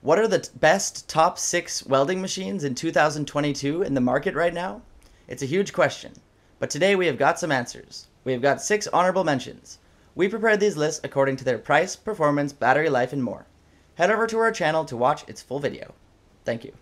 What are the t- best top six welding machines in 2022 in the market right now? It's a huge question, but today we have got some answers. We have got six honorable mentions. We prepared these lists according to their price, performance, battery life, and more. Head over to our channel to watch its full video. Thank you.